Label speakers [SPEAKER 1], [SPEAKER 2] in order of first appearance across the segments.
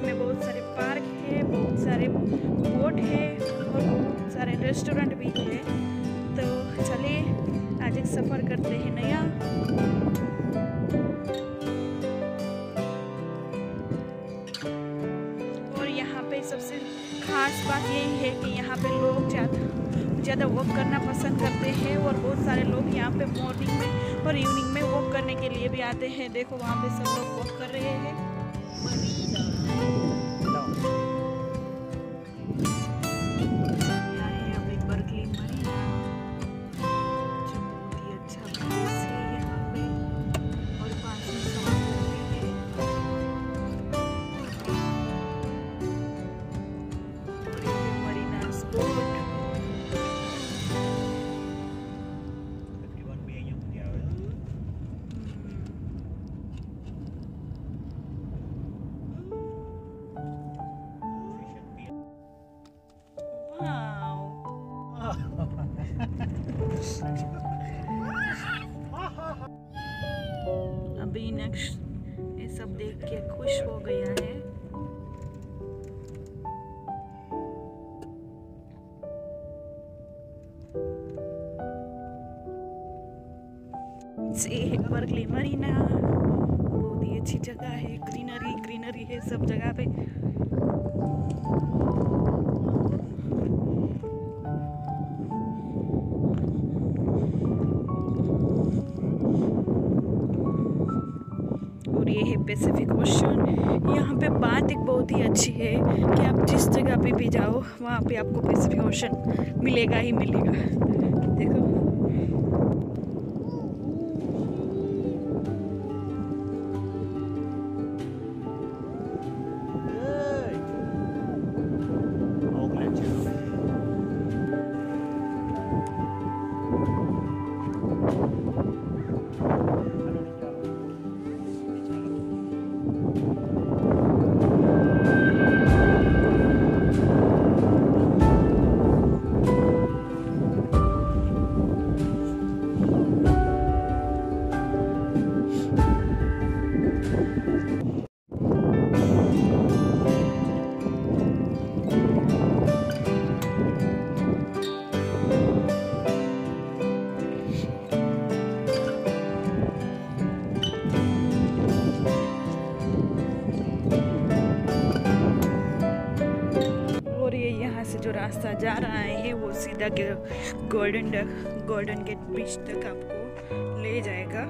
[SPEAKER 1] इसमें बहुत सारे पार्क है, बहुत सारे बोट है और बहुत सारे रेस्टोरेंट भी है। तो चलिए, आज एक सफ़र करते हैं नया। और यहाँ पे सबसे खास बात यही है कि यहाँ पे लोग ज़्यादा ज़्यादा वॉक करना पसंद करते हैं और बहुत सारे लोग यहाँ पे मॉर्निंग में और इवनिंग में वॉक करने के लिए भी आते हैं। देखो, वहाँ पे सब लोग वॉक कर रहे हैं। अभी नेक्स्ट ये सब देख के खुश हो गया है। से बर्कली मरीना, बहुत ही अच्छी जगह है, ग्रीनरी ग्रीनरी है सब जगह पे। पैसिफिक ओशन यहाँ पे बात एक बहुत ही अच्छी है कि आप जिस जगह पे भी जाओ, वहाँ पे आपको पैसिफिक ओशन मिलेगा ही मिलेगा। देखो। सीधा golden duck, golden gate bridge तक आपको ले जाएगा।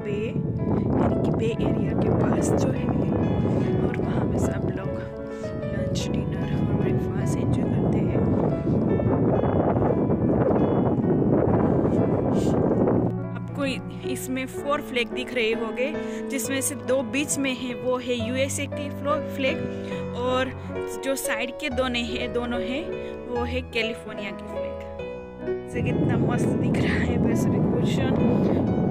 [SPEAKER 1] बे यानी कि बे एरिया के पास जो है, और वहाँ पे सब इसमें फोर फ्लैग दिख रहे होंगे, जिसमें से दो बीच में है, वो है यूएसए की फ्लैग और जो साइड के दोनों है दोनों है, वो है कैलिफ़ोर्निया के फ्लैग से कितना मस्त दिख रहा है पैसिफिक ओशन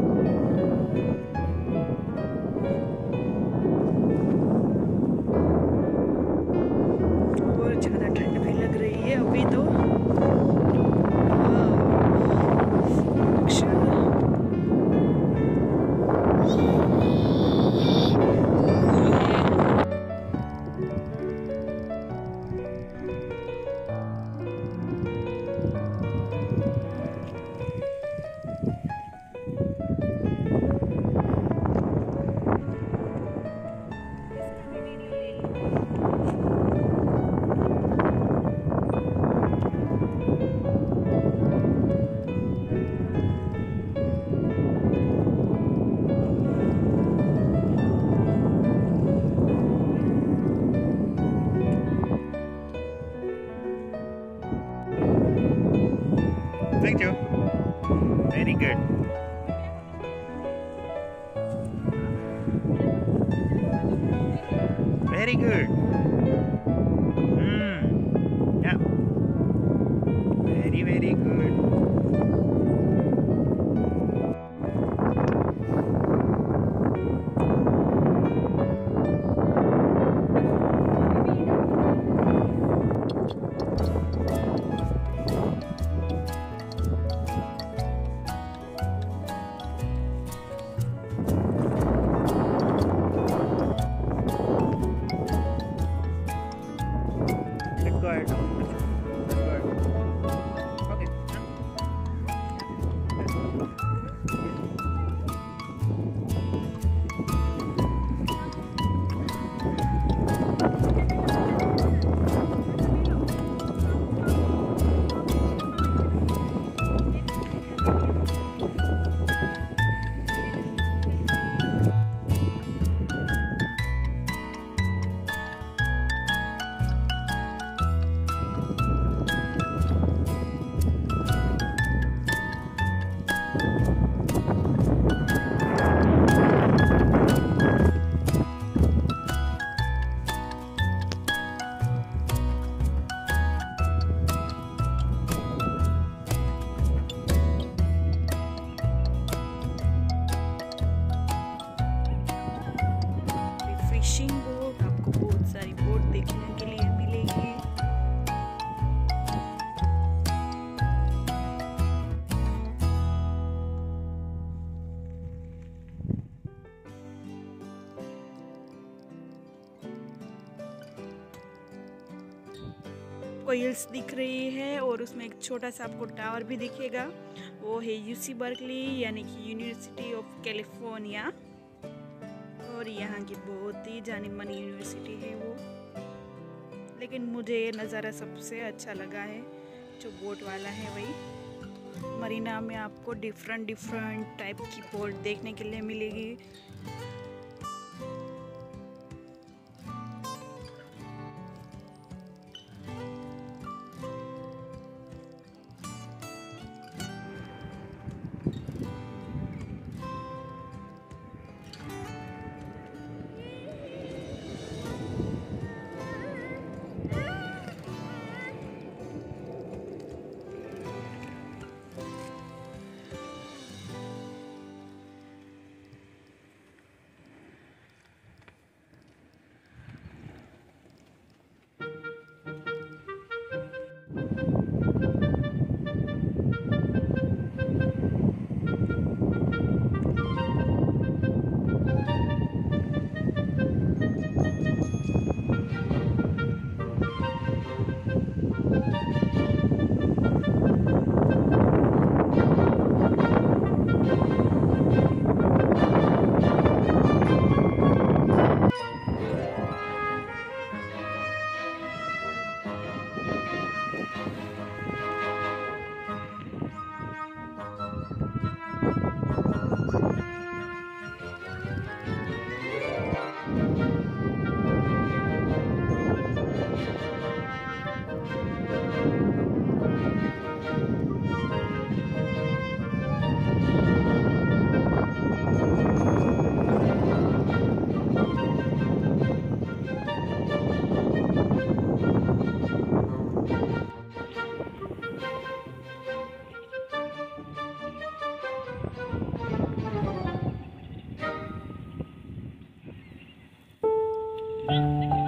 [SPEAKER 2] Very good.
[SPEAKER 3] आपको हिल्स दिख रही है और उसमें एक छोटा सा आपको टावर भी दिखेगा। वो है यूसी बर्कली यानी कि यूनिवर्सिटी ऑफ़ कैलिफ़ोर्निया और यहाँ की बहुत ही जानी मानी यूनिवर्सिटी है वो। लेकिन मुझे ये नज़ारा सबसे अच्छा लगा है, जो बोट वाला है वही। मरीना में आपको डिफरेंट डिफरेंट टाइप की बोट देखने के लिए मिलेगी। बर्कली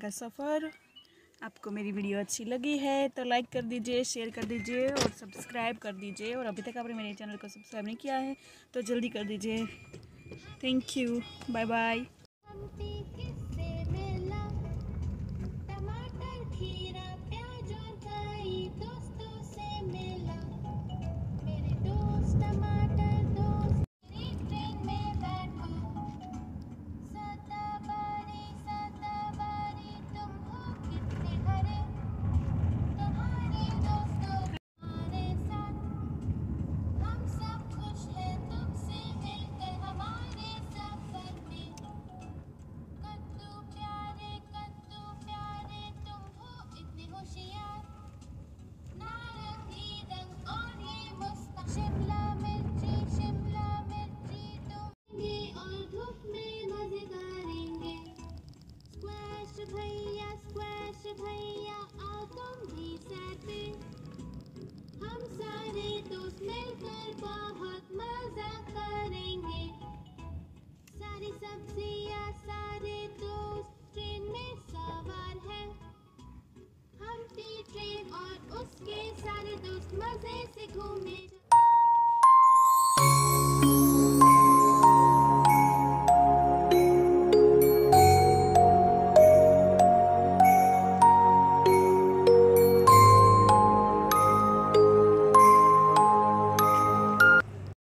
[SPEAKER 3] का सफ़र। आपको मेरी वीडियो अच्छी लगी है तो लाइक कर दीजिए शेयर कर दीजिए और सब्सक्राइब कर दीजिए। और अभी तक आपने मेरे चैनल को सब्सक्राइब नहीं किया है तो जल्दी कर दीजिए। थैंक यू बाय बाय
[SPEAKER 4] मज़े से घूमे